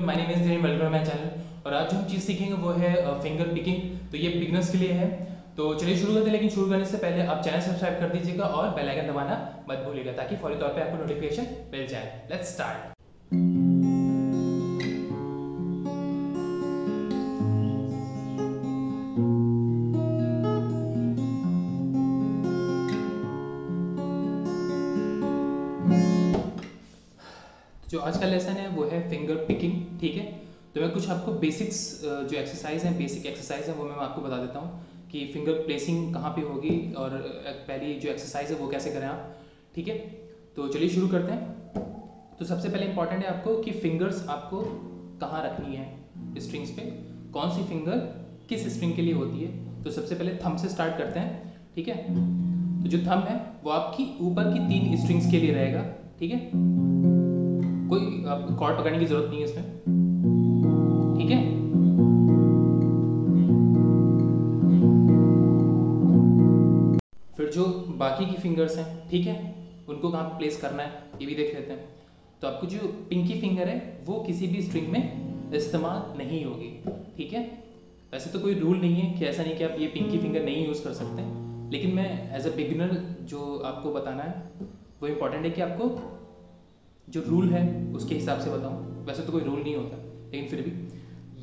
My name is welcome my channel और आज जो हम चीज़ सीखेंगे वो है फिंगर पिकिंग तो ये बिगनर्स के लिए है। तो चलिए शुरू करते हैं, लेकिन शुरू करने से पहले आप चैनल सब्सक्राइब कर दीजिएगा और बेल आइकन दबाना मत भूलिएगा ताकि फौरी तौर पे आपको नोटिफिकेशन मिल जाए। लेट्स स्टार्ट जो आज का लेसन है, वो है फिंगर पिकिंग ठीक है? तो मैं कुछ आपको बेसिक्स जो एक्सरसाइज हैं बेसिक एक्सरसाइज है, वो मैं आपको बता देता हूँ कि फिंगर प्लेसिंग कहाँ पे होगी और पहली जो एक्सरसाइज है वो कैसे करें आप, ठीक है? तो चलिए शुरू करते हैं। तो सबसे पहले इंपॉर्टेंट है आपको कि फिंगर्स आपको कहाँ रखनी है स्ट्रिंग्स पे? कौन सी फिंगर किस स्ट्रिंग के लिए होती है? तो सबसे पहले थम से स्टार्ट करते हैं, ठीक है? तो जो थम है, वो आपकी ऊपर की तीन स्ट्रिंग्स के लिए रहेगा, ठीक है? कोई कॉर्ड पकड़ने की ज़रूरत नहीं है इसमें। ठीक है? फिर जो बाकी की फिंगर्स हैं, ठीक है? उनको कहाँ प्लेस करना है, ये भी देख लेते हैं। तो आपको जो पिंकी फिंगर है, वो किसी भी स्ट्रिंग में इस्तेमाल नहीं होगी। ठीक है? वैसे तो कोई रूल नहीं है कि ऐसा नहीं कि आप ये पिंकी फिंगर नहीं यूज़ कर सकते। लेकिन मैं एज अ बिगिनर जो आपको बताना है, वो इम्पोर्टेंट है कि आपको जो रूल है, उसके हिसाब से बताऊँ। वैसे तो कोई रूल नहीं होता, लेकिन फिर भी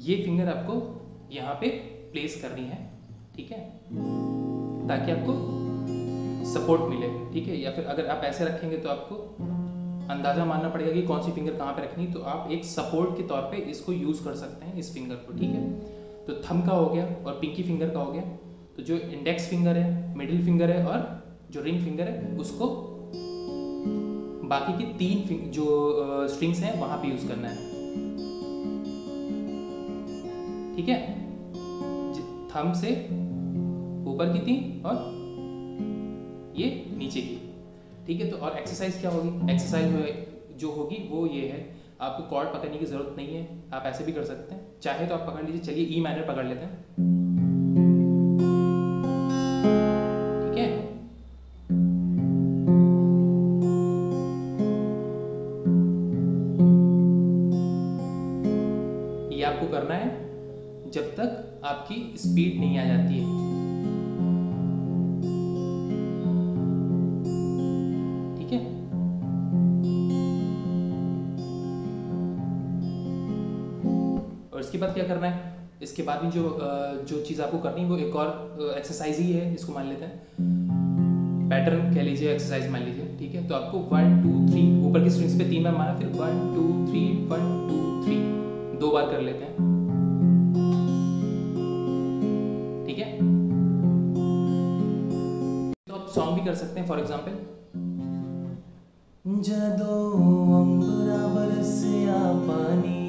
ये फिंगर आपको यहाँ पे प्लेस करनी है, ठीक है? ताकि आपको सपोर्ट मिले, ठीक है? या फिर अगर आप ऐसे रखेंगे तो आपको अंदाज़ा मानना पड़ेगा कि कौन सी फिंगर कहाँ पे रखनी तो आप एक सपोर्ट के तौर पे इसको यूज़ कर सकते हैं, इस फिंगर को, ठीक है? तो थम का हो गया और पिंकी फिंगर का हो गया। तो जो इंडेक्स फिंगर है मिडिल फिंगर है और जो रिंग फिंगर है, उसको बाकी की तीन जो स्ट्रिंग्स हैं, वहाँ पे यूज़ करना है। ठीक है? थम से ऊपर की तीन और ये नीचे की। ठीक है तो और एक्सरसाइज क्या होगी? एक्सरसाइज जो होगी, वो ये है। आपको कॉर्ड पकड़ने की ज़रूरत नहीं है। आप ऐसे भी कर सकते हैं। चाहे तो आप पकड़ लीजिए। चलिए ई माइनर पकड़ लेते हैं। करना है जब तक आपकी स्पीड नहीं आ जाती है। ठीक है? और इसके बाद क्या करना है? इसके बाद में जो जो चीज़ आपको करनी है, वो एक और एक्सरसाइज ही है, इसको मान लेते हैं। पैटर्न कह लीजिए एक्सरसाइज मान लीजिए, ठीक है? तो आपको वन टू थ्री ऊपर की स्ट्रिंग्स पे तीन बार मारा, फिर one two three one two three दो बार कर लेते हैं। ठीक है? तो आप सॉन्ग भी कर सकते हैं फॉर एग्ज़ाम्पल जदो अंबरा बरसिया पानी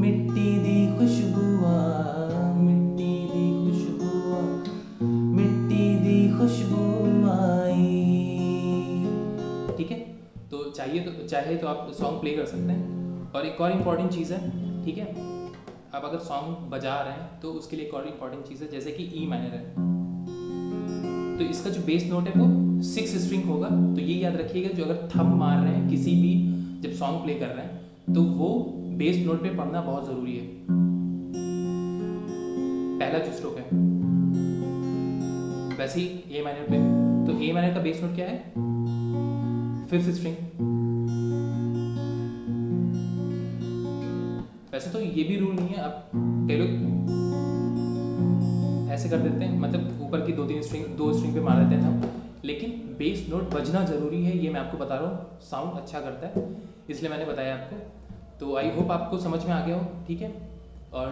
मिट्टी दी खुशबू आ मिट्टी दी खुशबू आ मिट्टी दी खुशबू आई। ठीक है? तो चाहिए तो चाहे तो आप सॉन्ग प्ले कर सकते हैं। और एक और इंपॉर्टेंट चीज़ है, ठीक है? आप अगर सॉन्ग बजा रहे हैं तो उसके लिए एक और इंपॉर्टेंट चीज़ है, जैसे कि ई माइनर है। तो इसका जो बेस नोट है, वो सिक्स स्ट्रिंग होगा। तो ये याद रखिएगा, जो अगर थम मार रहे हैं, किसी भी जब सॉन्ग प्ले कर रहे हैं तो वो बेस नोट पे पढ़ना बहुत ज़रूरी है। पहला जो स्ट्रोक है, वैसे ही ए माइनर पे। तो ए माइनर का बेस नोट क्या है? फिफ्थ स्ट्रिंग वैसे तो ये भी रूल नहीं है आप लोग ऐसे कर देते हैं मतलब ऊपर की दो तीन स्ट्रिंग दो स्ट्रिंग पे मार देते हैं हम। लेकिन बेस नोट बजना ज़रूरी है ये मैं आपको बता रहा हूँ साउंड अच्छा करता है इसलिए मैंने बताया आपको। तो आई होप आपको समझ में आ गया हो ठीक है? और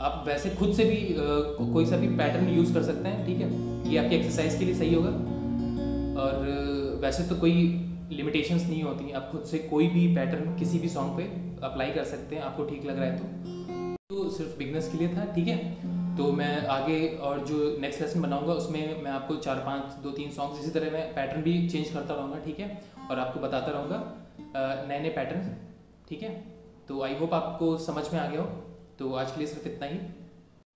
आप वैसे खुद से भी आ, कोई सा भी पैटर्न यूज़ कर सकते हैं ठीक है? ये आपकी एक्सरसाइज के लिए सही होगा। और वैसे तो कोई लिमिटेशंस नहीं होती, आप खुद से कोई भी पैटर्न किसी भी सॉन्ग पे अप्लाई कर सकते हैं, आपको ठीक लग रहा है तो। तो सिर्फ़ बिगनर्स के लिए था, ठीक है? तो मैं आगे और जो नेक्स्ट लेसन बनाऊँगा, उसमें मैं आपको चार, पाँच, दो, तीन सॉन्ग्स इसी तरह मैं पैटर्न भी चेंज करता रहूँगा, ठीक है? और आपको बताता रहूँगा नए नए पैटर्न ठीक है? तो आई होप आपको समझ में आ गया हो। तो आज के लिए सिर्फ़ इतना ही।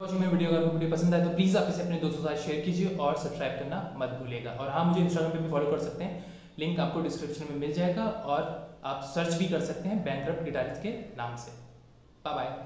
जो मैं वीडियो अगर वीडियो पसंद आए तो प्लीज़ आप इसे अपने दोस्तों के साथ शेयर कीजिए और सब्सक्राइब करना मत भूलिएगा। और हाँ मुझे इंस्टाग्राम पे भी फॉलो कर सकते हैं। लिंक आपको डिस्क्रिप्शन में मिल जाएगा और आप सर्च भी कर सकते हैं बैंक गिटारिस्ट के नाम से। Bye bye.